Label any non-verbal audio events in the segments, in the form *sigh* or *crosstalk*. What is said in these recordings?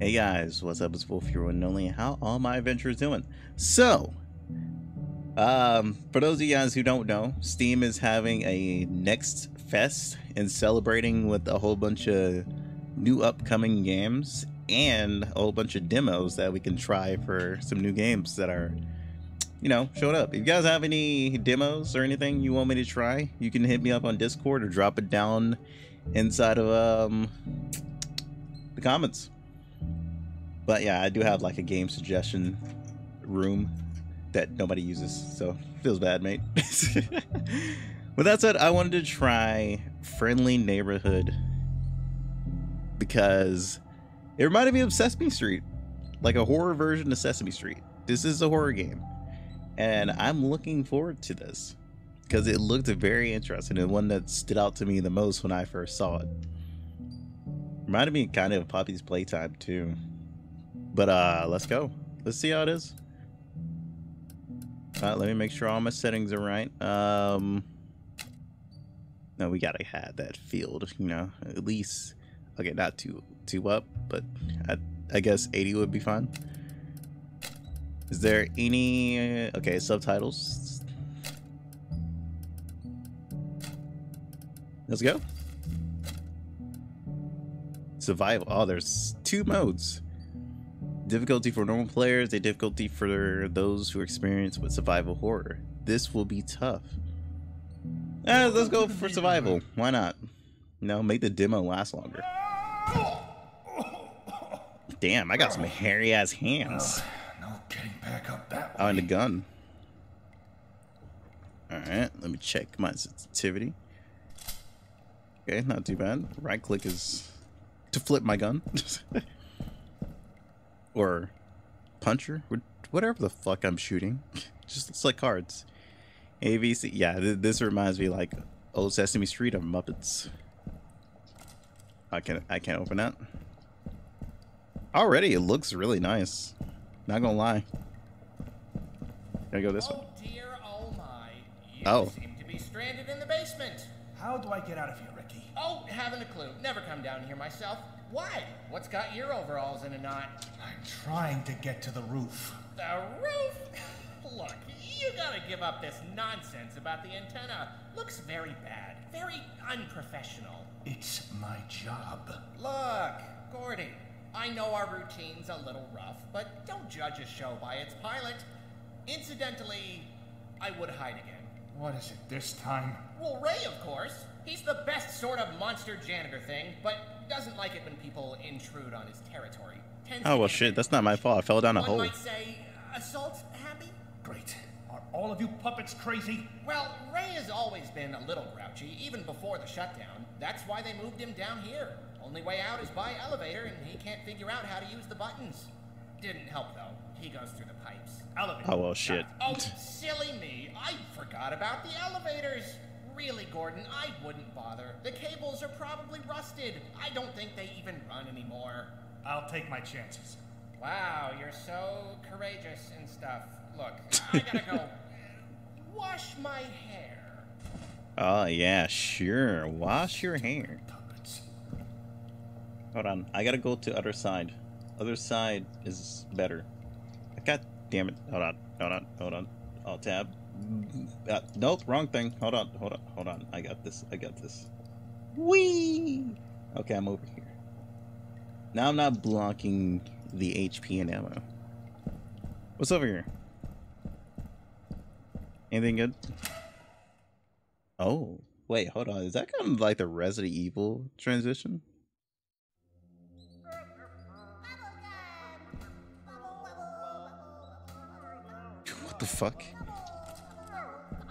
Hey guys, what's up? It's Volf here and only. How all my adventures doing? So, um, for those of you guys who don't know, Steam is having a next fest and celebrating with a whole bunch of new upcoming games and a whole bunch of demos that we can try for some new games that are, you know, showed up. If you guys have any demos or anything you want me to try, you can hit me up on Discord or drop it down inside of um the comments. But yeah, I do have like a game suggestion room that nobody uses, so feels bad, mate. *laughs* With that said, I wanted to try Friendly Neighborhood because it reminded me of Sesame Street, like a horror version of Sesame Street. This is a horror game, and I'm looking forward to this because it looked very interesting and one that stood out to me the most when I first saw it. Reminded me kind of of Poppy's Playtime too. But uh let's go. Let's see how it is. Alright, let me make sure all my settings are right. Um No, we gotta have that field, you know, at least okay, not too too up, but I, I guess 80 would be fine. Is there any okay, subtitles? Let's go. Survival. Oh, there's two modes. Difficulty for normal players, a difficulty for those who experience with survival horror. This will be tough. Eh, let's go for survival. Why not? No, make the demo last longer. Damn, I got some hairy ass hands. No getting back up that Oh, way. and a gun. Alright, let me check my sensitivity. Okay, not too bad. Right click is to flip my gun. *laughs* or puncher, whatever the fuck I'm shooting. *laughs* Just looks like cards. AVC, yeah, th- this reminds me like old Sesame Street or Muppets. I can I can't open that. Already, it looks really nice. Not gonna lie. Gotta go this oh, way. Oh dear, oh my. You Oh. seem to be stranded in the basement. How do I get out of here, Ricky? Oh, haven't a clue. Never come down here myself. Why? What's got your overalls in a knot? I'm trying to get to the roof. The roof? Look, you gotta give up this nonsense about the antenna. Looks very bad, very unprofessional. It's my job. Look, Gordy, I know our routine's a little rough, but don't judge a show by its pilot. Incidentally, I would hide again. What is it this time? Well, Ray, of course. He's the best sort of monster janitor thing, but doesn't like it when people intrude on his territory. Tends Oh well shit, that's not my fault. I fell down a One hole. might say uh, assault happy. Great. Are all of you puppets crazy? Well, Ray has always been a little grouchy, even before the shutdown. That's why they moved him down here. Only way out is by elevator, and he can't figure out how to use the buttons. Didn't help though. He goes through the pipes. Elevator. Oh well shit. Oh, silly me. I forgot about the elevators. Really, Gordon, I wouldn't bother. The cables are probably rusted. I don't think they even run anymore. I'll take my chances. Wow, you're so courageous and stuff. Look, I gotta go *laughs* wash my hair. Oh yeah, sure. Wash your hair. Hold on. I gotta go to other side. Other side is better. God damn it. Hold on. Hold on. Hold on. I'll tab. Uh, nope, wrong thing. Hold on. Hold on. Hold on. I got this. I got this. Whee! Okay, I'm over here. Now I'm not blocking the HP and ammo. What's over here? Anything good? Oh, wait, hold on. Is that kind of like the Resident Evil transition? *laughs* What the fuck?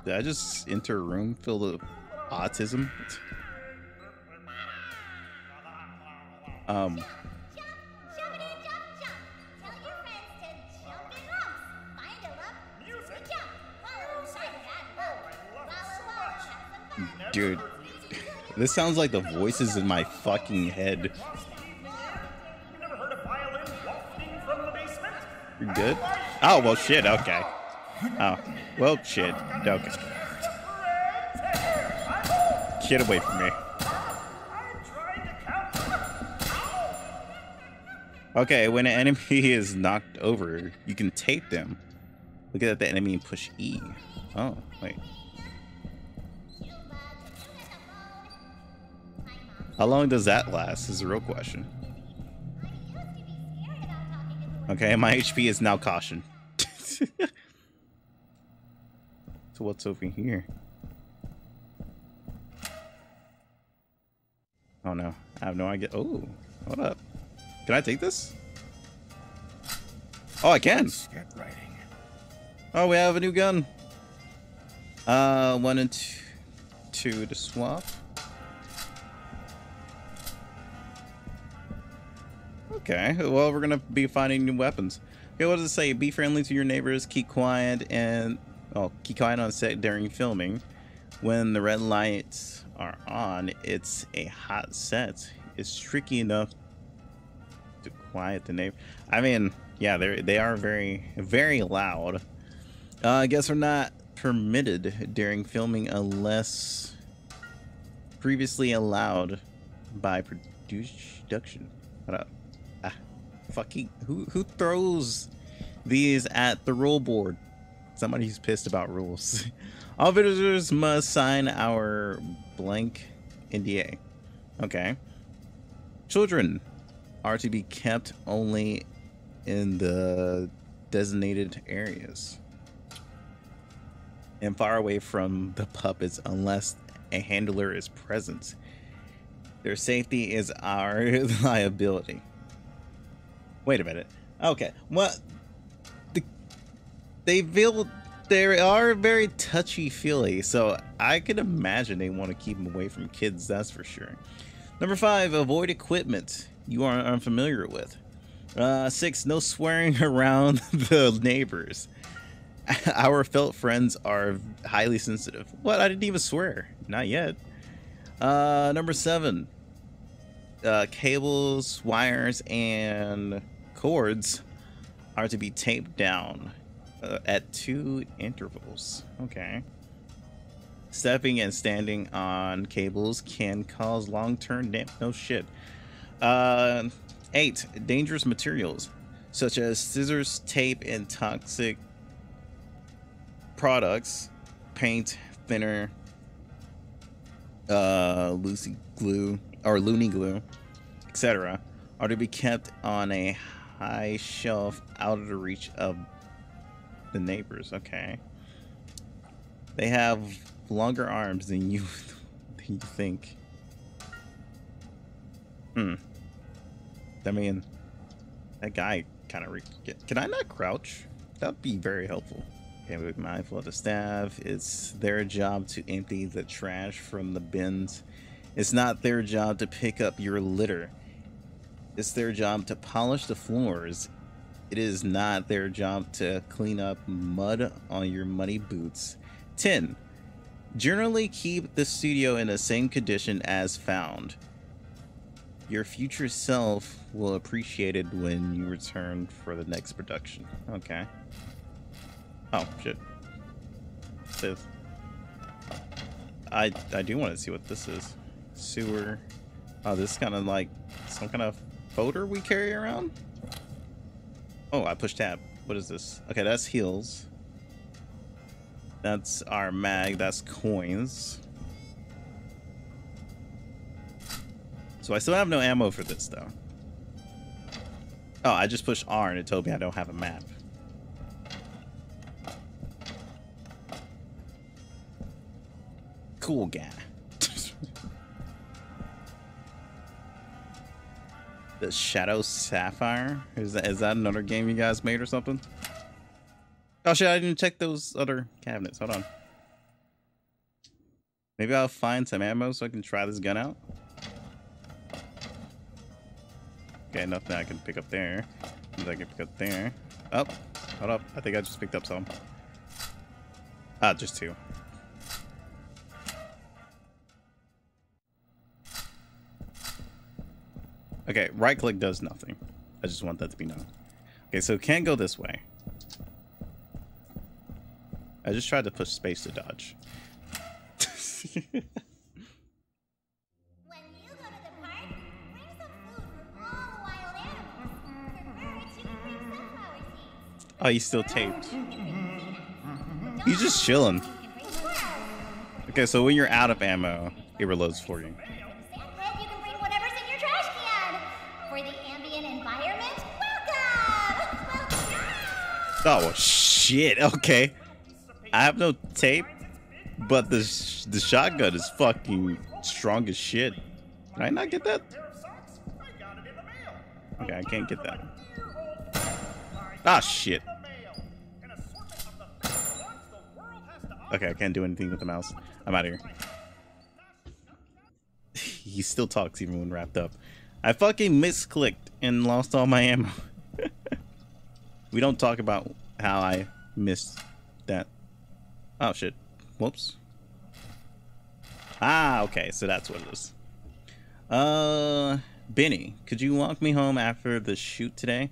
Did I just enter a room filled with autism? Um, dude, this sounds like the voices in my fucking head. You never heard a violin wafting from the basement? You're good? Oh, well, shit, okay. Oh, well, shit, okay. Get away from me. Okay, when an enemy *laughs* is knocked over, you can tape them. Look at the enemy and push E. Oh, wait. How long does that last is the real question. Okay, my HP is now caution. *laughs* so what's over here? Oh no, I have no idea. Oh, hold up. Can I take this? Oh, I can. Let's get writing. Oh, we have a new gun. Uh, one and two, two to swap. Okay, well, we're gonna be finding new weapons. Okay, what does it say? Be friendly to your neighbors, keep quiet, and oh, keep quiet on set during filming. When the red lights are on, it's a hot set. It's tricky enough to quiet the neighbor. I mean, yeah, they they are very very loud. Uh, I guess we're not permitted during filming unless previously allowed by production. Ah, fucking who who throws these at the roll board? Somebody who's pissed about rules. *laughs* All visitors must sign our blank NDA. Okay. Children are to be kept only in the designated areas and far away from the puppets unless a handler is present. Their safety is our *laughs* liability. Wait a minute. Okay. What? The, they feel they are very touchy feely, so I can imagine they want to keep them away from kids. That's for sure. Number five, avoid equipment you are unfamiliar with. Uh, six, no swearing *laughs* around the neighbors. *laughs* Our felt friends are highly sensitive. What? I didn't even swear. Not yet. Uh, number seven, uh, cables, wires, and cords are to be taped down uh, at two intervals. Okay. Stepping and standing on cables can cause long-term damage. No shit. Uh, eight, dangerous materials such as scissors, tape, and toxic products, paint, thinner, uh, Lucy glue or loony glue, etc., are to be kept on a high shelf out of the reach of the neighbors. Okay. They have longer arms than you *laughs* than you think. Hmm. I mean, that guy kind of. Re- Can I not crouch? That'd be very helpful. Okay, be mindful of the staff. It's their job to empty the trash from the bins. It's not their job to pick up your litter. It's their job to polish the floors. It is not their job to clean up mud on your muddy boots. 10. Generally keep the studio in the same condition as found. Your future self will appreciate it when you return for the next production. Okay. Oh, shit. This. I, I do want to see what this is. Sewer. Oh, this is kind of like some kind of folder we carry around? Oh, I pushed tab. What is this? Okay, that's heals. That's our mag. That's coins. So I still have no ammo for this, though. Oh, I just pushed R and it told me I don't have a map. Cool guy. The Shadow Sapphire? Is that, is that another game you guys made or something? Oh shit, I didn't check those other cabinets. Hold on. Maybe I'll find some ammo so I can try this gun out. Okay, nothing I can pick up there. Nothing I can pick up there. Oh, hold up. I think I just picked up some. Ah, just two. Okay, right click does nothing. I just want that to be known. Okay, so can't go this way. I just tried to push space to dodge. *laughs* When you go to the park, bring some food for all the wild animals. Oh, he's still taped. He's just chilling. Okay, so when you're out of ammo, it reloads for you. Oh shit. Okay. I have no tape, but the the shotgun is fucking strong as shit. Did I not get that? Okay, I can't get that. Ah shit. Okay, I can't do anything with the mouse. I'm out of here. *laughs* he still talks even when wrapped up. I fucking misclicked and lost all my ammo. *laughs* we don't talk about how I missed that. Oh shit. Whoops. Ah, okay, so that's what it is. Uh, Benny, could you walk me home after the shoot today?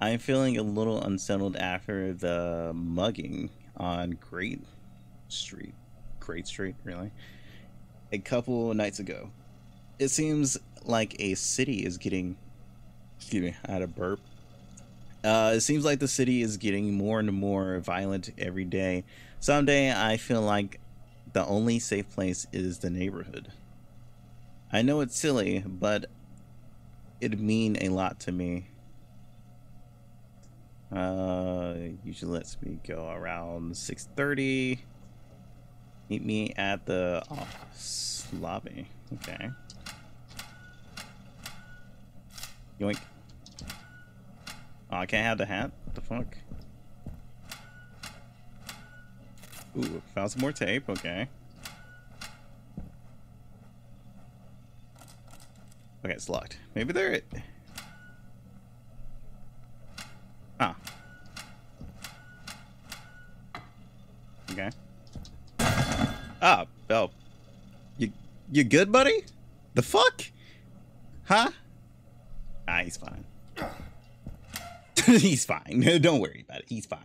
I'm feeling a little unsettled after the mugging on Great Street. Great Street, really? A couple nights ago. It seems like a city is getting. Excuse me, I had a burp. Uh, it seems like the city is getting more and more violent every day. Someday I feel like the only safe place is the neighborhood. I know it's silly, but it'd mean a lot to me. Uh, usually lets me go around 6.30. Meet me at the office lobby. Okay. Yoink. Oh, I can't have the hat? What the fuck? Ooh, found some more tape. Okay. Okay, it's locked. Maybe they're... it. Ah. Okay. Ah, oh. You, you good, buddy? The fuck? Huh? Ah, he's fine. *laughs* he's fine. *laughs* Don't worry about it. He's fine.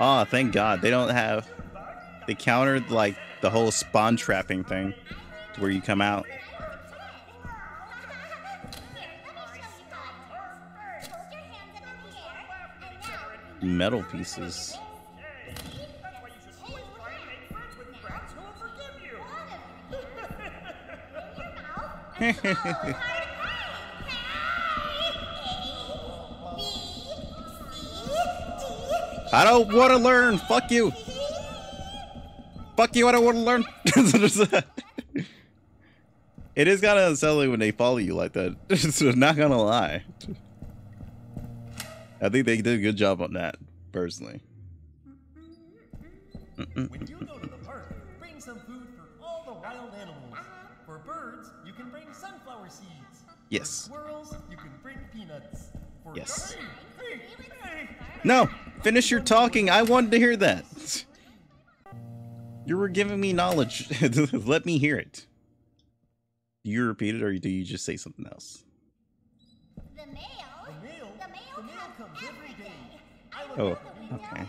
Oh, thank God. They don't have... They countered, like, the whole spawn trapping thing. Where you come out. Metal pieces. *laughs* I don't want to learn. Fuck you. Fuck you. I don't want to learn. *laughs* it is kind of unsettling when they follow you like that. so *laughs* not gonna lie. I think they did a good job on that, personally. Yes. Squirrels, you can bring peanuts. For Yes. No, finish your talking. I wanted to hear that. You were giving me knowledge. *laughs* Let me hear it. Do you repeat it or do you just say something else? The mail? The mail, The mail the mail comes comes every every day. day. I look Oh, out the window okay.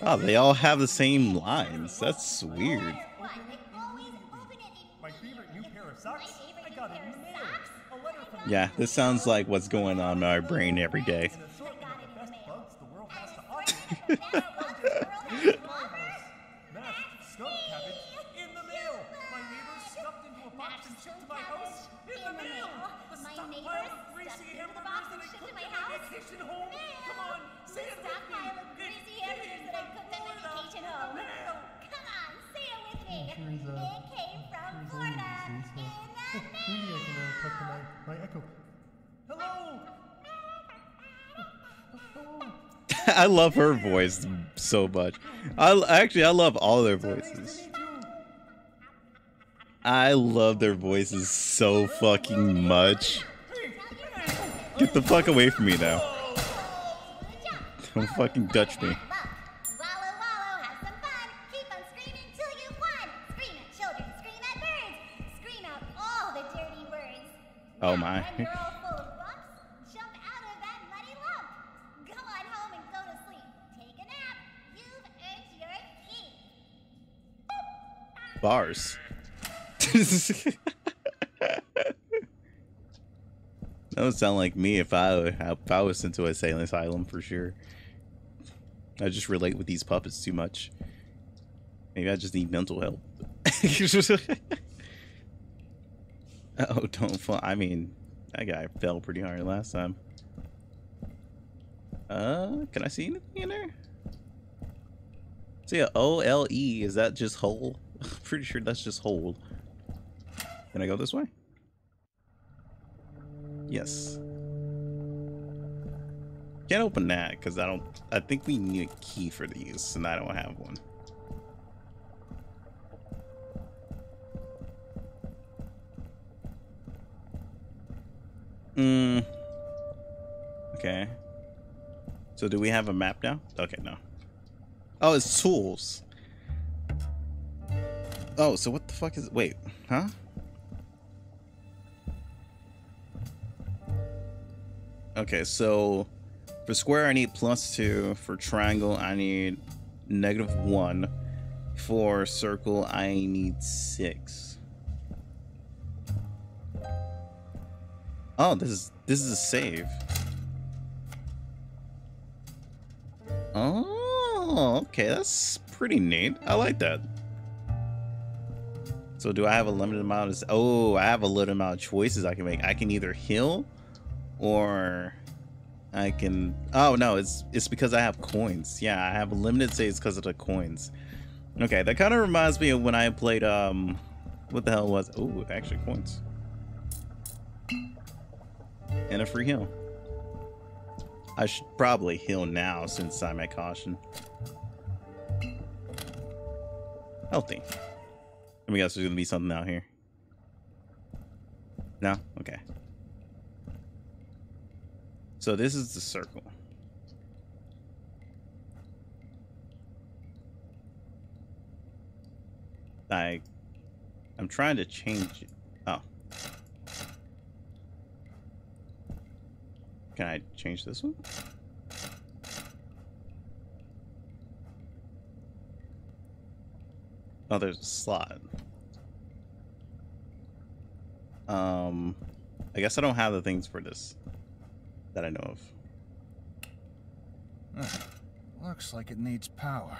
Oh, they all have the same lines. That's weird. One, they always open it in My favorite new pair of socks, favorite I new got it pair in the of mail. socks? A letter from Yeah, this sounds like what's going on in our brain every day. *laughs* I love her voice so much. I actually I love all their voices. I love their voices so fucking much. Get the fuck away from me now. Don't fucking touch me. Oh wallow, Bars. that would sound like me if I if I was sent to a sailing asylum for sure. I just relate with these puppets too much. Maybe I just need mental help. *laughs* oh, don't fall. I mean, that guy fell pretty hard last time. Uh, can I see anything in there? See a O L E. Is that just hole? *laughs* Pretty sure that's just hold. Can I go this way? Yes. Can't open that because I don't. I think we need a key for these, and I don't have one. Hmm. Okay. So do we have a map now? Okay, no. Oh, it's tools. Oh, so what the fuck is... Wait, huh? Okay, so for square I need plus two. For triangle I need negative one. For circle I need six. Oh, this is this is a save. Oh, okay, that's pretty neat. I like that. So do I have a limited amount of... Oh, I have a limited amount of choices I can make. I can either heal or I can... Oh, no, it's it's because I have coins. Yeah, I have limited saves because of the coins. Okay, that kind of reminds me of when I played... um, What the hell was... Oh, actually coins. And a free heal. I should probably heal now since I'm at caution. Healthy. Let me guess there's gonna be something out here. No? Okay. So this is the circle. I I'm trying to change it. Oh. Can I change this one? Oh, there's a slot. Um, I guess I don't have the things for this that I know of. Huh. Looks like it needs power.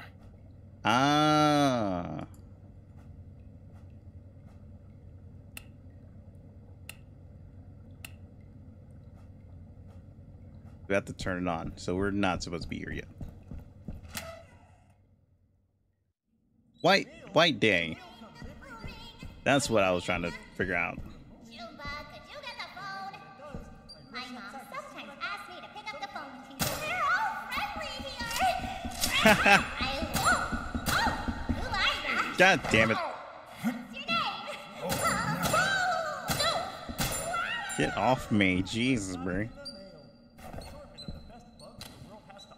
Ah. We have to turn it on, so we're not supposed to be here yet. White, white day. That's what I was trying to figure out. Jumba, could you get the phone? My mom sometimes asks me to pick up the phone when she's We're all friendly here. I won't. Who are ya? God damn it. What's your name? No. Get off me. Jesus, bro.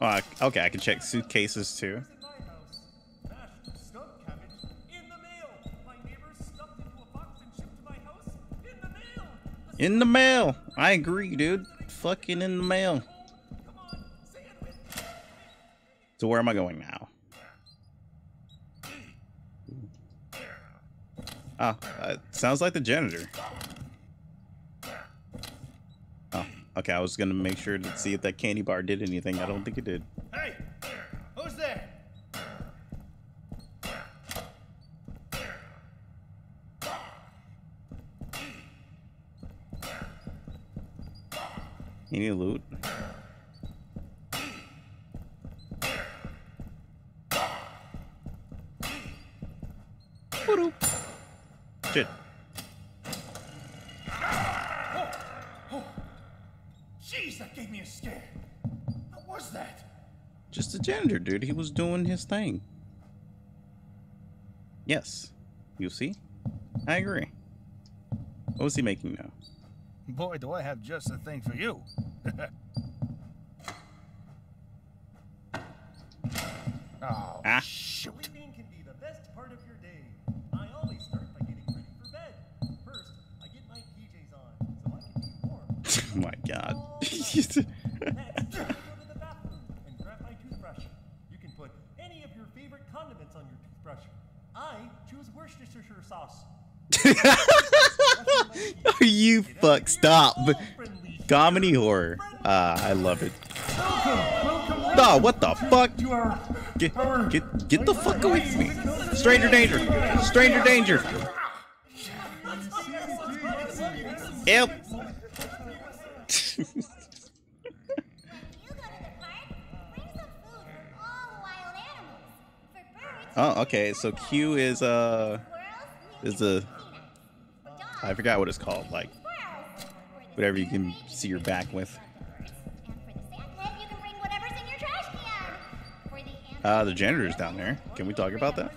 Oh, okay, I can check suitcases too. In my house. Mashed skunk cabbage in the mail. My neighbor stuffed into a box and shipped to my house in the mail. The In the mail. I agree, dude. Fucking in the mail. So where am I going now? Oh, uh, sounds like the janitor. Oh, okay. I was gonna make sure to see if that candy bar did anything. I don't think it did. Any loot? Whoop. Shit. Jeez, that gave me a scare. What was that? Just a janitor, dude. He was doing his thing. Yes. You see? I agree. What was he making now? Boy, do I have just the thing for you. *laughs* oh, Ah. shoot. Sleeping can be the best part of your day. I always start by getting ready for bed. First, I get my PJs on so I can be warm. *laughs* Oh my god. *laughs* Next, I go to the bathroom and grab my toothbrush. You can put any of your favorite condiments on your toothbrush. I choose Worcestershire sauce. you fuck stop. Comedy horror. Ah, I love it. Oh, what the fuck? Get, get, get the fuck away from me. Stranger danger. Stranger danger. Yep. You go to the park, bring some food for all the wild animals. For birds, Oh, okay. So Q is uh is the I forgot what it's called. Like squirrels. For the whatever you can see your back with. Uh, the janitor's down there. Can we talk about that?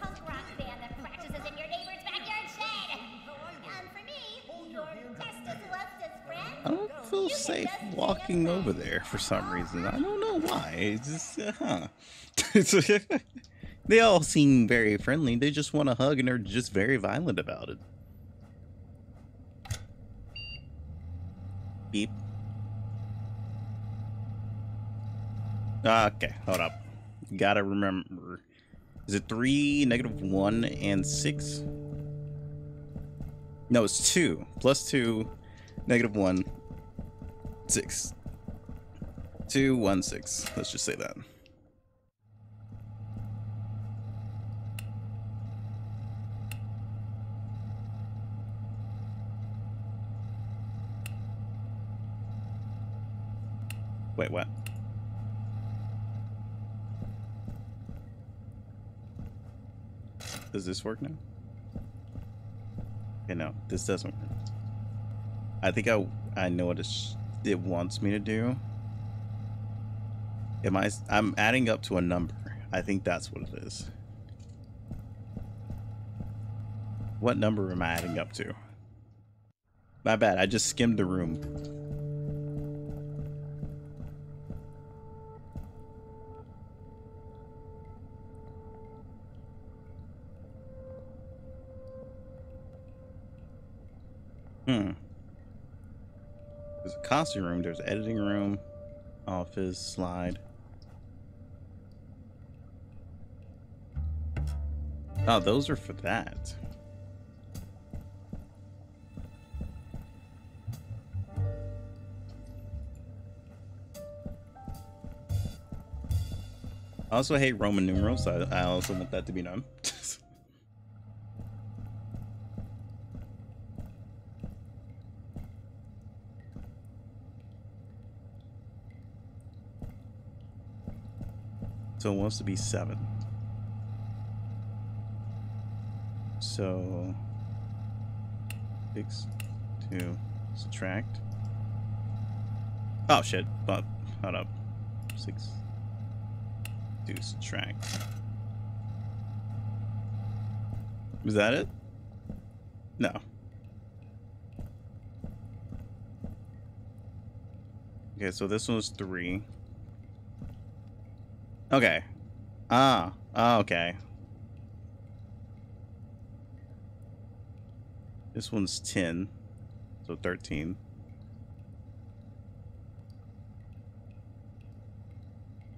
I don't feel safe walking over there for some reason. I don't know why. It's just, uh, huh. *laughs* They all seem very friendly. They just want a hug and they're just very violent about it. Beep. Okay, hold up. Gotta remember. Is it three, negative one, and six? No, it's two. Plus two, negative one, six. Two, one, six. Let's just say that. Wait, what? Does this work now? Okay, no, this doesn't work. I think I I know what it wants me to do. Am I? I'm adding up to a number. I think that's what it is. What number am I adding up to? My bad. I just skimmed the room. Hmm. There's a costume room, there's editing room, office, slide. Oh, those are for that. I also hate Roman numerals, so I, also want that to be known. *laughs* So it wants to be seven. So six, two, subtract. Oh shit! But hold up. Six, two, subtract. Was that it? No. Okay, so this one was three. Okay. Ah. Ah, okay. This one's 10. So 13.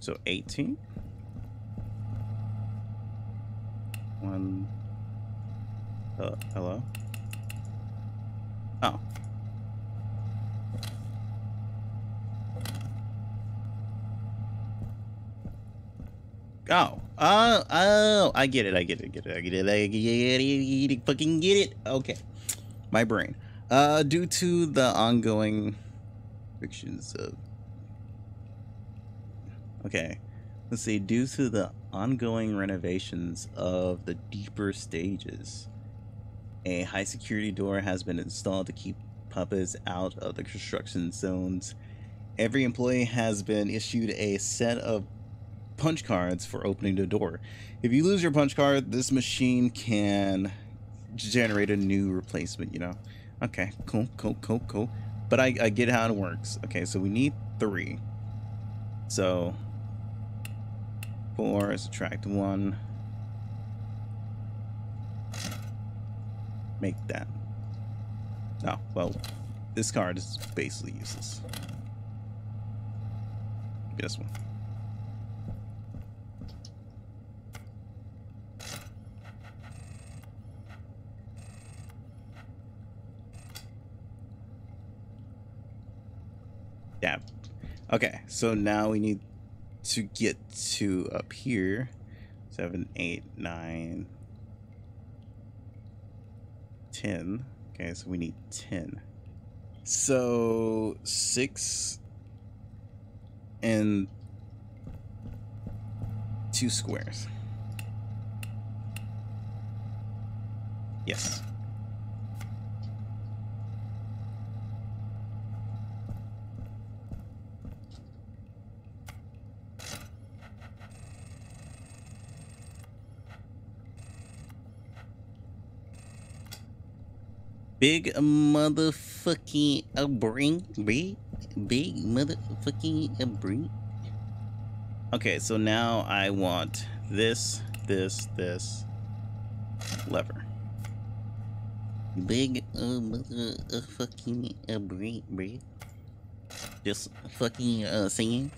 So 18? One. Uh, hello? Oh. Oh. Oh, oh, I get it, I get it, get it, I get it, I get it, fucking get it. Okay. My brain. Uh, due to the ongoing frictions of. Okay. Let's see. Due to the ongoing renovations of the deeper stages, a high security door has been installed to keep puppets out of the construction zones. Every employee has been issued a set of punch cards for opening the door. If you lose your punch card, this machine can generate a new replacement, you know? Okay, cool, cool, cool, cool. But I, I get how it works. Okay, so we need three. So, four, subtract one. Make that. Oh, well, this card is basically useless. This one. Okay, so now we need to get to up here. Seven, eight, nine, ten. Okay, so we need ten. So six and two squares. Yes. Big motherfucking a bring, big, big motherfucking a bring. Okay, so now I want this, this, this lever. Big uh, motherfucking a bring. Just fucking uh singing.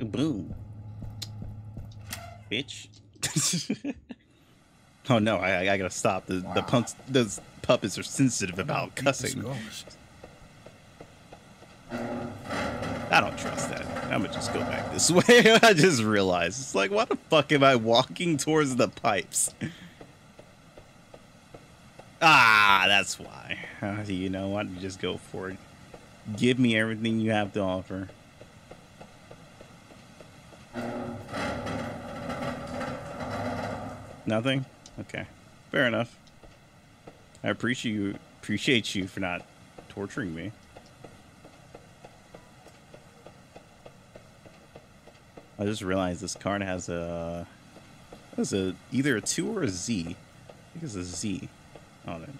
Boom bitch. *laughs* oh no, I, I gotta stop. The the punks, those puppets are sensitive about cussing. I don't trust that. I'm gonna just go back this *laughs* way. I just realized it's like, why the fuck am I walking towards the pipes? ah, that's why. Uh, you know what? Just go for it. Give me everything you have to offer. Nothing? Okay. Fair enough. I appreciate you appreciate you for not torturing me. I just realized this card has a has a either a two or a Z. I think it's a Z on it.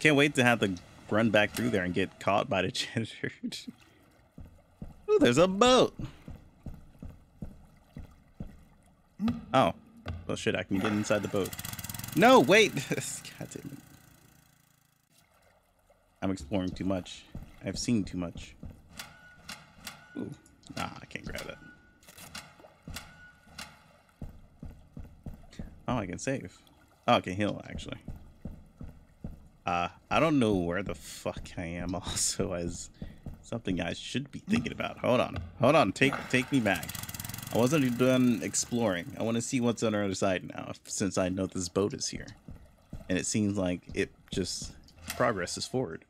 Can't wait to have to run back through there and get caught by the *laughs* janitor. Ooh, there's a boat. Oh. Well, shit, I can get inside the boat. No, wait! *laughs* God damn it. I'm exploring too much. I've seen too much. Ooh. Nah, I can't grab that. Oh, I can save. Oh, I can heal, actually. Uh, I don't know where the fuck I am *laughs* also as something I should be thinking about. Hold on. Hold on. Take take me back. I wasn't even done exploring. I want to see what's on our other side now, since I know this boat is here. And it seems like it just progresses forward.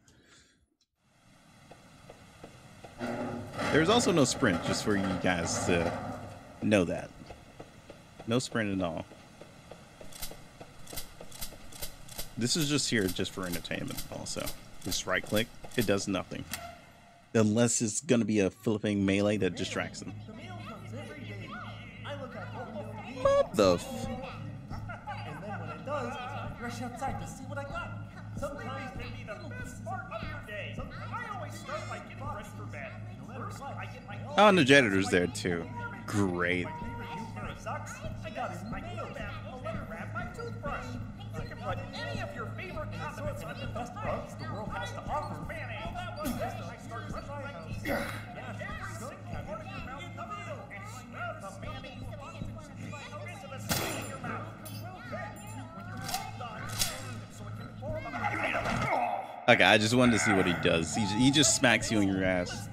There's also no sprint, just for you guys to know that. No sprint at all. This is just here just for entertainment also. Just right click, it does nothing. Unless it's gonna be a flipping melee that distracts them. All the mail, What the f- and then when it does, I rush outside to see what I got. Sometimes They need a best part of your day. I always start by getting ready for bed. First, I get my Oh, and the janitor's there too. Great. *clears throat* Okay, I just wanted to see what he does. He, he just smacks you in your ass.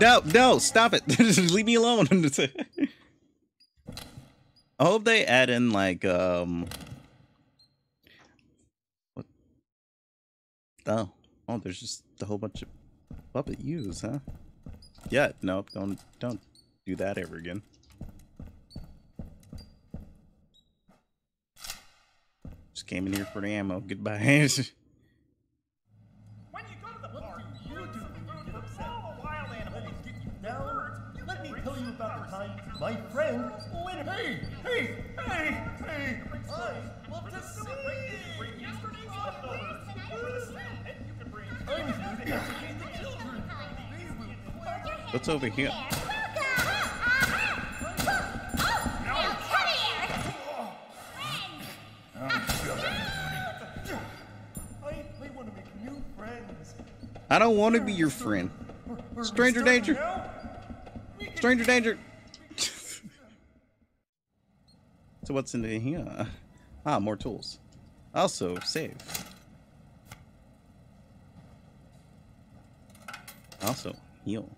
No, no, stop it. *laughs* Leave me alone. *laughs* I hope they add in like um what Oh. Oh, there's just a whole bunch of puppet use, huh? Yeah, nope, don't don't do that ever again. Just came in here for the ammo. Goodbye. *laughs* my friend went. Hey, hey, hey, hey. I love to sing. Bring yesterday's leftovers. And you I'm here to educate the children. What's over here? Now come here! I, I want to make new friends. I don't want to be your friend. We're- we're Stranger danger. now. We can- Stranger danger. So what's in here? Ah, more tools. Also, save. Also, heal.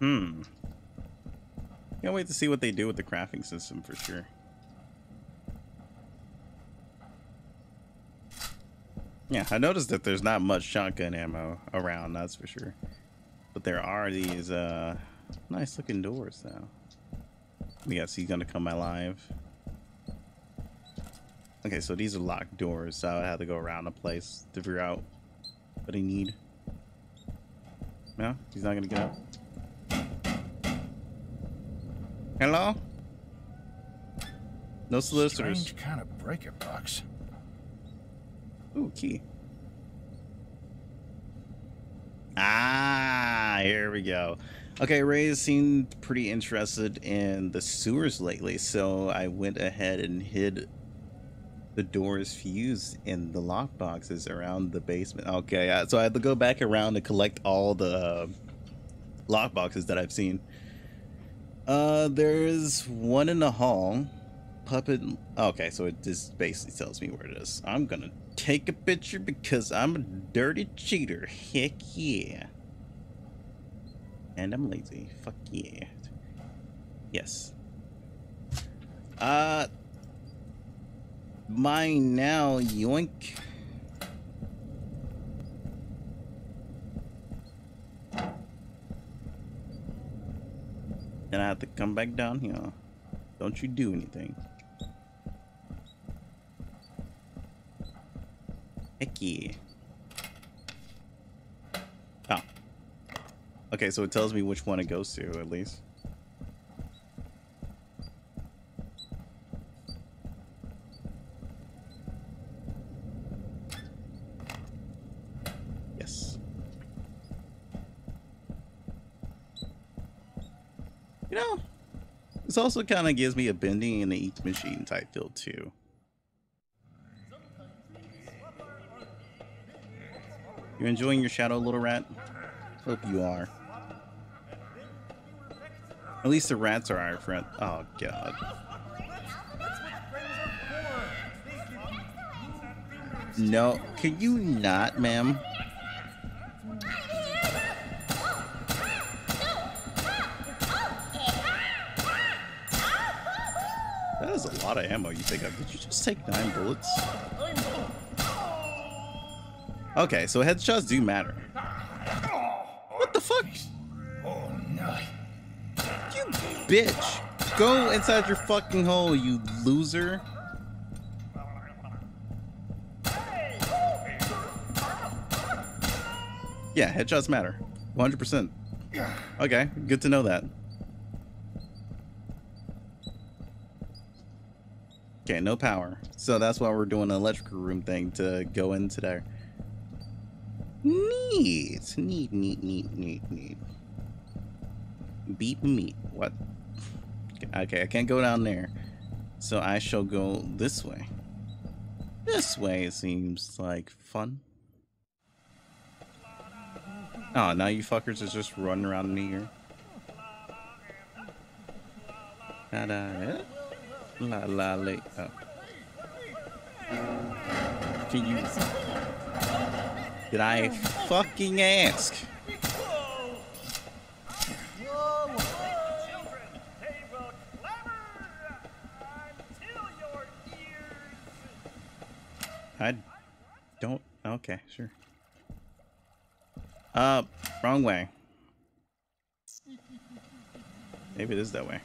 Hmm. Can't wait to see what they do with the crafting system for sure. Yeah, I noticed that there's not much shotgun ammo around, that's for sure. But there are these uh nice looking doors though. Yes, he's gonna come alive. Okay, so these are locked doors, so I have to go around the place to figure out what I need. No, he's not gonna get up. Hello? No solicitors. Strange kind of breaker box. Ooh, key. Ah, here we go. Okay, Ray has seemed pretty interested in the sewers lately, so I went ahead and hid the doors fused in the lock boxes around the basement. Okay, uh, so I had to go back around to collect all the uh, lock boxes that I've seen. Uh, there's one in the hall. Puppet. Okay, so it just basically tells me where it is. I'm gonna take a picture because I'm a dirty cheater. Heck yeah. And I'm lazy. Fuck yeah. Yes. Uh. Mine now, yoink. And I have to come back down here. Don't you do anything. Yeah. Oh. Okay, so it tells me which one it goes to, at least. Yes. You know, this also kind of gives me a Bendy and the Ink Machine type feel too. You enjoying your shadow, little rat? Hope you are. At least the rats are our friend. Oh god. No, can you not, ma'am? That is a lot of ammo you pick up. Did you just take nine bullets? Okay, so headshots do matter. What the fuck? You bitch. Go inside your fucking hole, you loser. Yeah, headshots matter. 100%. Okay, good to know that. Okay, no power. So that's why we're doing an electrical room thing to go into there. Neat. Neat, neat, neat, neat, neat. Beat meat. What? Okay, I can't go down there. So I shall go this way. This way seems like fun. Oh, now you fuckers are just running around me here. Da da da. La la la. Oh. Can you? Did I fucking ask? I don't. Okay, sure. Uh, wrong way. Maybe it is that way.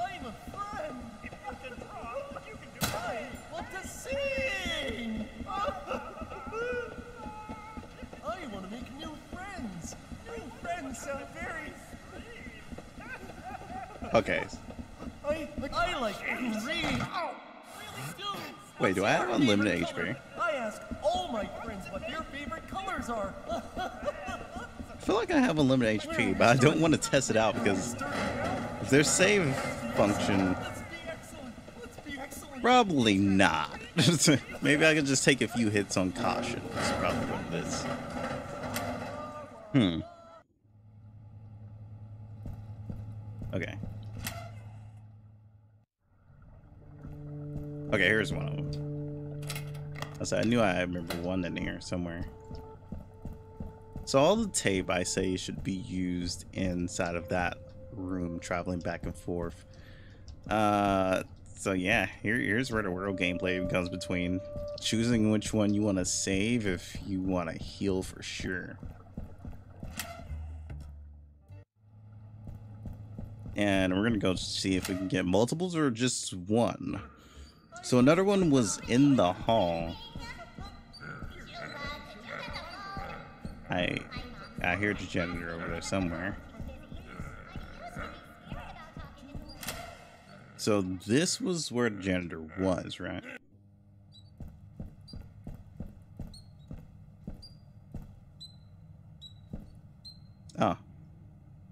I'm a friend. If you can draw, you can do I want to sing. I want to make new friends. New friends sound very sweet. Okay. I I like to read. Really do. Wait, do I have unlimited HP? I ask all my friends what their favorite colors are. I feel like I have unlimited HP, but I don't want to test it out because if there's save function, Let's be excellent. Let's be excellent. probably not. *laughs* Maybe I can just take a few hits on caution. That's probably what it is. Hmm. Okay. Okay, here's one of them. I said I knew I remember one in here somewhere. So all the tape I say should be used inside of that room, traveling back and forth. Uh, so yeah, here, here's where the world gameplay comes between choosing which one you want to save if you want to heal for sure. And we're gonna go see if we can get multiples or just one. So another one was in the hall. I I hear the janitor over there somewhere. So this was where the janitor was, right? Oh.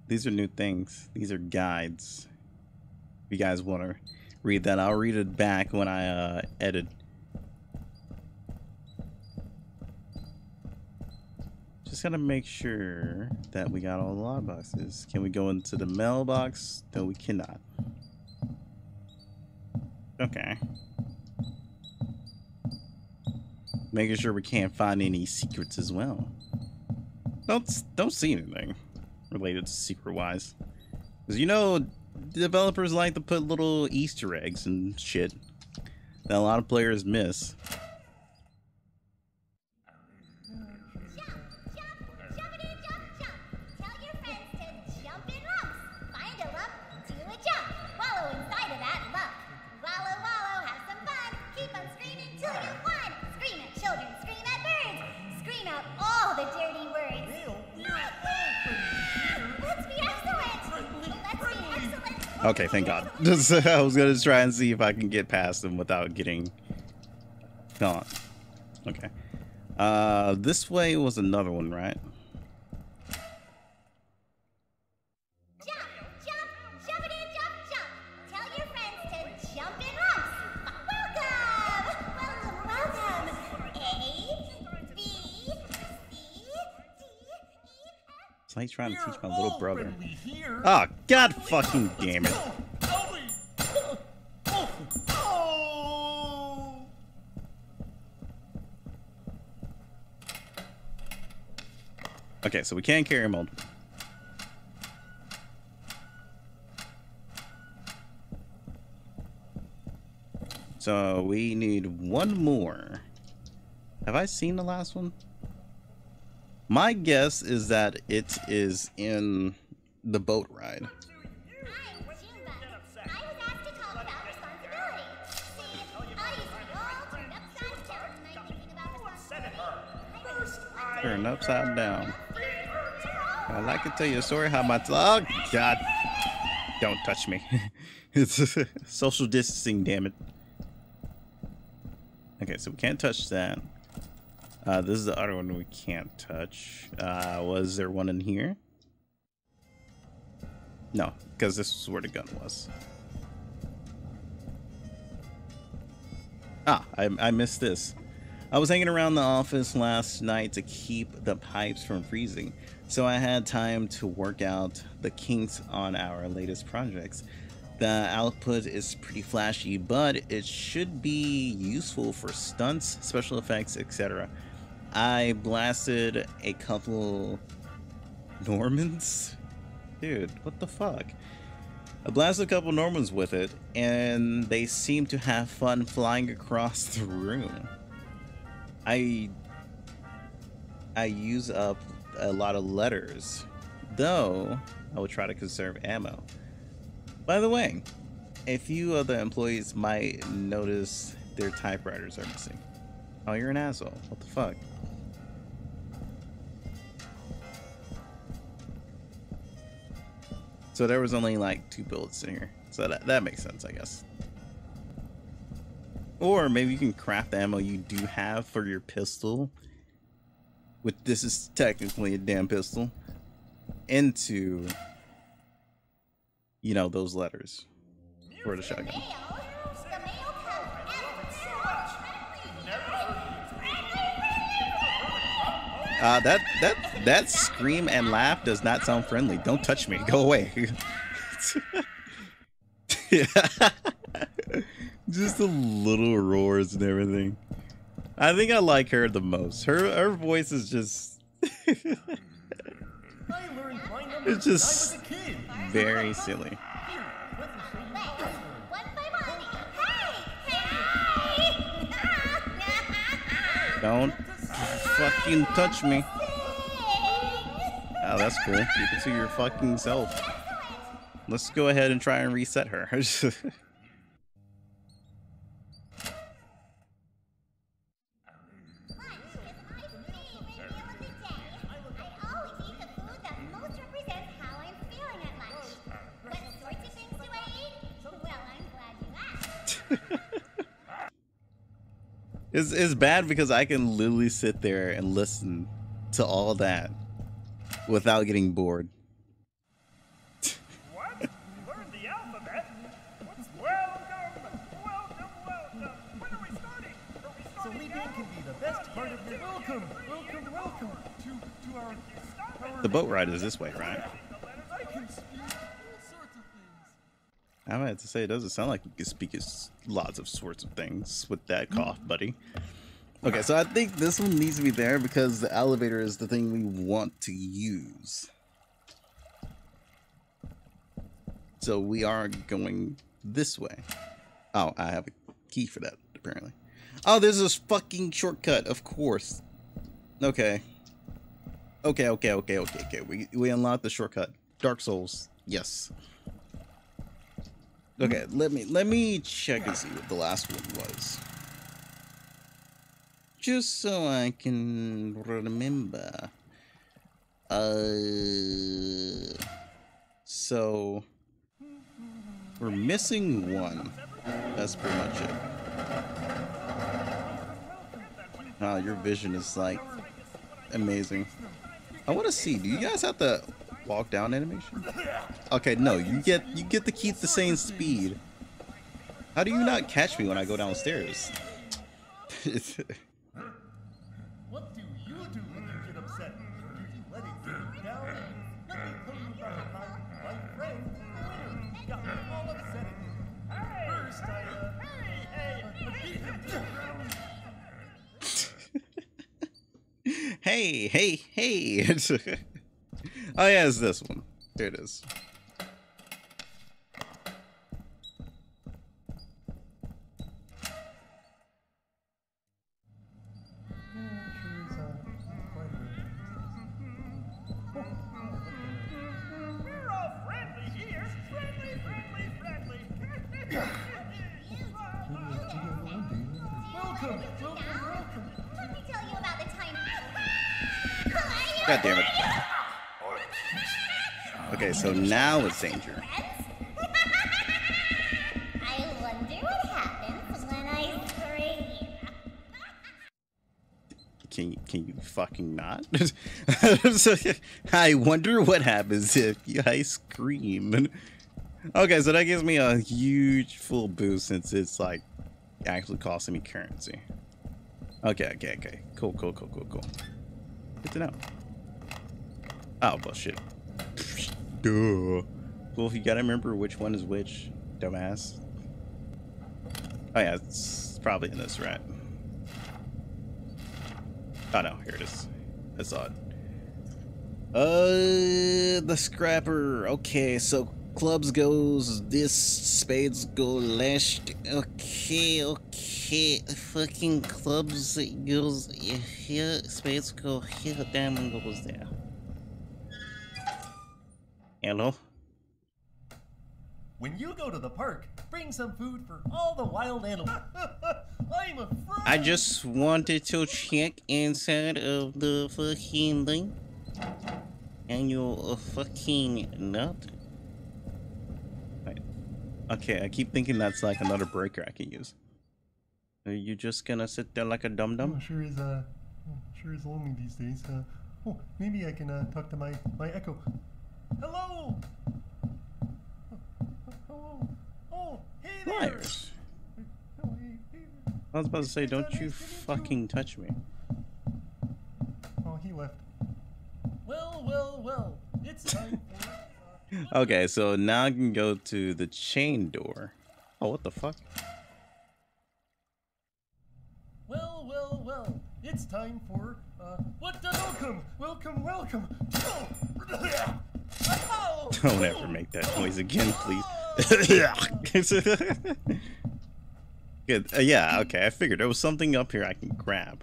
These are new things. These are guides. If you guys want to read that, I'll read it back when I uh, edit. Just gotta make sure that we got all the log boxes. Can we go into the mailbox? No, we cannot. Okay. Making sure we can't find any secrets as well. Don't don't see anything related to secret wise, because you know developers like to put little Easter eggs and shit that a lot of players miss. Okay, thank God. *laughs* I was gonna try and see if I can get past them without getting gone. Okay. Uh, this way was another one, right? Trying to teach my little brother. here. Oh, ah, God fucking damn it. Okay, so we can carry multiple. So we need one more. Have I seen the last one? My guess is that it is in the boat ride. I'm Jumba. I was asked to talk about responsibility. See, I used to be all turned upside down I'm thinking about responsibility. First, I Turn upside down. I'd like to tell you a story how my oh god, don't touch me. it's *laughs* social distancing, damn it. Okay, so we can't touch that. Uh, this is the other one we can't touch. Uh, was there one in here? No, because this is where the gun was. Ah, I, I missed this. I was hanging around the office last night to keep the pipes from freezing, so I had time to work out the kinks on our latest projects. The output is pretty flashy, but it should be useful for stunts, special effects, etc. I blasted a couple Normans? Dude, what the fuck? I blasted a couple Normans with it, and they seem to have fun flying across the room. I I use up a lot of letters, though I will try to conserve ammo. By the way, a few of the employees might notice their typewriters are missing. Oh, you're an asshole. What the fuck? So there was only like two bullets in here. So that, that makes sense, I guess. Or maybe you can craft the ammo you do have for your pistol. Which this is technically a damn pistol. Into, you know, those letters for the shotgun. Uh, that that that scream and laugh does not sound friendly. Don't touch me. Go away. *laughs* Just the little roars and everything. I think I like her the most. Her her voice is just *laughs* It's just- very silly. Don't fucking touch me. Oh, that's cool. Keep it to your fucking self. Let's go ahead and try and reset her. *laughs* It's, it's bad because I can literally sit there and listen to all that without getting bored. What? You the alphabet? What's welcome? Welcome, welcome. When are we starting? Are we So starting leaping now? can be the best part of your welcome, welcome, welcome to, to our, our The boat ride is this way, right? I can speak all sorts of things. I had to say, it doesn't sound like you can speak as lots of sorts of things with that cough, mm. buddy. Okay, so I think this one needs to be there because the elevator is the thing we want to use. So we are going this way. Oh, I have a key for that, apparently. Oh, there's this fucking shortcut, of course. Okay. Okay, okay, okay, okay, okay. We, we unlocked the shortcut. Dark Souls. Yes. Okay, let me let me check and see what the last one was. Just so I can remember. Uh so we're missing one. That's pretty much it. Wow, your vision is like amazing. I want to see. Do you guys have the walk down animation? Okay, no. You get you get to keep the same speed. How do you not catch me when I go downstairs? *laughs* What do you do when you get upset? Do you let it get you down? Let me tell you about time my friend, got me all upset at. First, I, uh, hey, beat him to the ground. hey, hey, hey! *laughs* oh yeah, it's this one. There it is. We're all friendly here. Friendly, friendly, friendly. Welcome, welcome, welcome. Let me tell you about the time. God damn it. Okay, so now it's danger. *laughs* I wonder what happens when I scream. Can you, can you fucking not? *laughs* I wonder what happens if I scream. Okay, so that gives me a huge full boost since it's like actually costing me currency. Okay, okay, okay. Cool, cool, cool, cool, cool. Good to know. Oh, bullshit. Duh. Well, you gotta remember which one is which, dumbass. Oh yeah, it's probably in this, right? Oh no, here it is. I saw it. Uh, the scrapper. Okay, so clubs goes this, spades go last. Okay, okay. Fucking clubs goes here, spades go here, diamond goes there. Hello? When you go to the park, bring some food for all the wild animals. *laughs* I'm afraid. I just wanted to check inside of the fucking thing. And you're a fucking nut. Okay, I keep thinking that's like another breaker I can use. Are you just gonna sit there like a dum Oh, dum? sure is uh, oh, sure is lonely these days. Uh, oh, maybe I can uh, talk to my my echo. Hello. Oh, oh, hey there. Liars. Oh, hey, hey there. I was about to say, don't you fucking touch me. Oh, he left. Well, well, well. It's *laughs* time. Okay, so now I can go to the chain door. Oh, what the fuck? well, well, well. It's time for. Uh, what? the- Welcome, welcome, welcome. *laughs* *laughs* Don't ever make that noise again, please. *laughs* Good. Uh, yeah, okay, I figured there was something up here I can grab.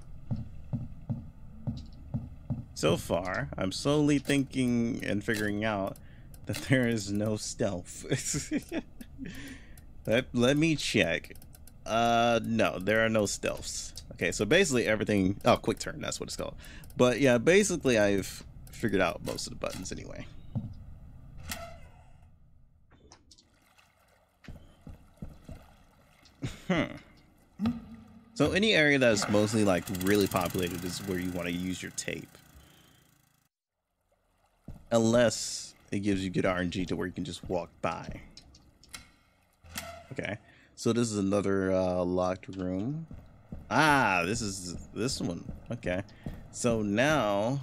So far, I'm slowly thinking and figuring out that there is no stealth. *laughs* let, let me check. Uh, no, there are no stealths. Okay, so basically everything... Oh, quick turn, that's what it's called. But yeah, basically I've figured out most of the buttons anyway. So any area that's mostly like really populated is where you want to use your tape. Unless it gives you good RNG to where you can just walk by. Okay. So this is another uh, locked room. Ah, this is this one. Okay. So now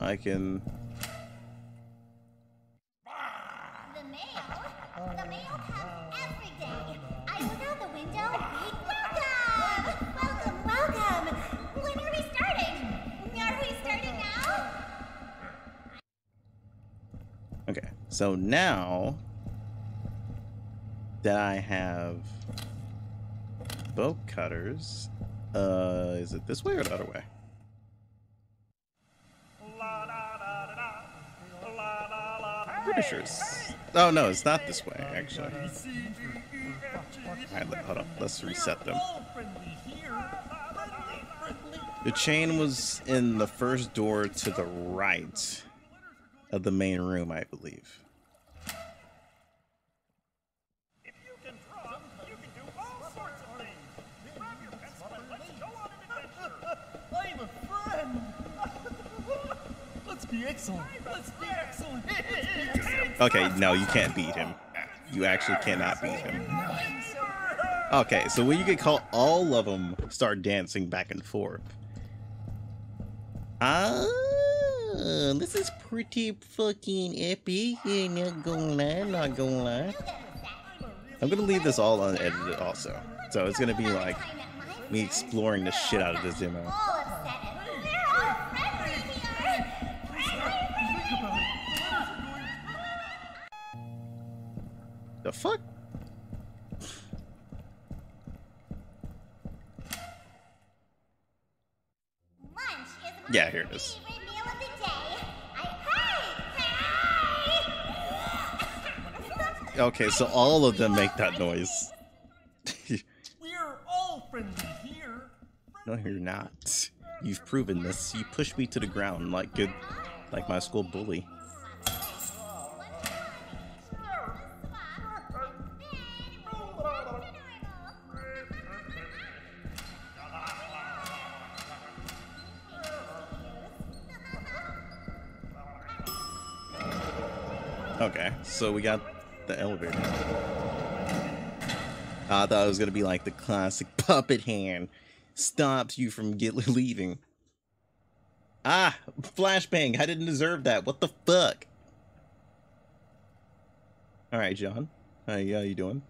I can so now that I have boat cutters, uh, is it this way or the other way? Pretty sure it's... Oh no, it's not this way, actually. Alright, hold on, let's reset them. all. The chain was in the first door to the right of the main room, I believe. If you can draw, you can do all sorts of things. Grab your pencil and let's go on an adventure. I'm a friend. Let's be excellent. Let's be excellent. Okay, no, you can't beat him. You actually cannot beat him. Okay, so when you get caught, all of them start dancing back and forth. Ah, this is pretty fucking epic. Not gonna lie, not gonna lie. I'm gonna leave this all unedited also. So it's gonna be like me exploring the shit out of this demo. The fuck? Lunch is my Yeah, here it is. favorite meal of the day. I hey, hey. *laughs* Okay, so all of them make that noise. *laughs* We're all friendly here. No, you're not. You've proven this. You pushed me to the ground like good, like my school bully. So we got the elevator. I thought it was gonna be like the classic *laughs* puppet hand stops you from get *laughs* leaving. Ah, flashbang! I didn't deserve that. What the fuck? All right, John. How you, how you doing?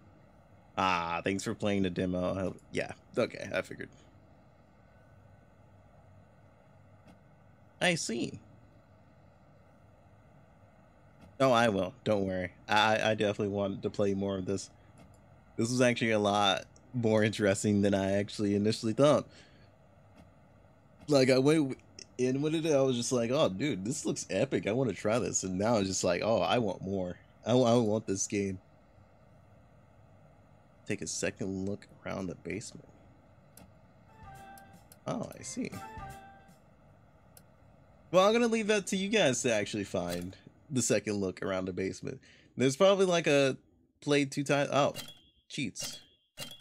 Ah, thanks for playing the demo. Yeah, okay, I figured. I see. Oh, I will. Don't worry. I I definitely wanted to play more of this. This was actually a lot more interesting than I actually initially thought. Like I went in with it, I was just like, "Oh, dude, this looks epic. I want to try this." And now I'm just like, "Oh, I want more. I, I want this game." Take a second look around the basement. Oh, I see. Well, I'm gonna leave that to you guys to actually find the second look around the basement. There's probably like a played two times. Oh, cheats.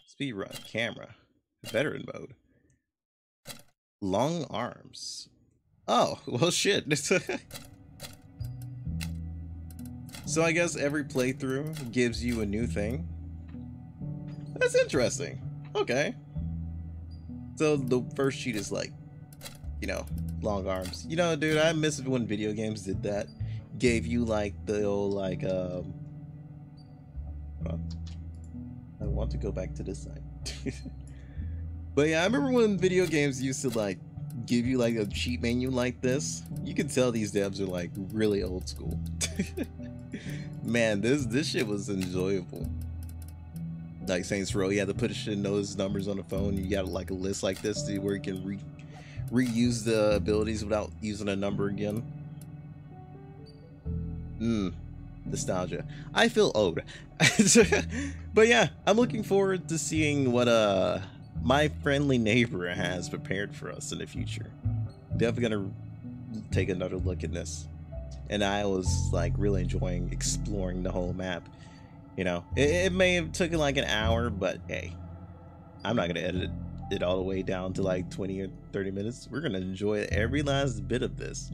Speedrun, camera, veteran mode, long arms. Oh, *laughs* well, shit. so I guess every playthrough gives you a new thing. That's interesting. Okay. So the first cheat is like, you know, long arms. You know, dude, I miss when video games did that. Gave you like the old like um. I want to go back to this side. *laughs* but yeah, I remember when video games used to like give you like a cheat menu like this. You can tell these devs are like really old school. *laughs* Man, this this shit was enjoyable. Like Saints Row, you had to put shit those numbers on the phone. You got like a list like this to where you can re reuse the abilities without using a number again. Mmm, nostalgia. I feel old. *laughs* but yeah, I'm looking forward to seeing what uh my friendly neighbor has prepared for us in the future. Definitely gonna take another look at this. And I was like really enjoying exploring the whole map. You know, it, it may have taken like an hour, but hey, I'm not gonna edit it all the way down to like 20 or 30 minutes. We're gonna enjoy every last bit of this.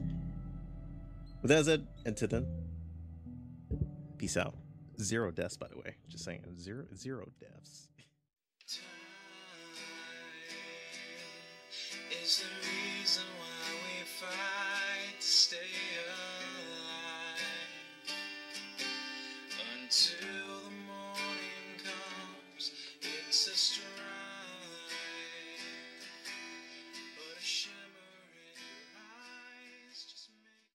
With that said, until then, peace out. Zero deaths, by the way. Just saying, zero zero deaths.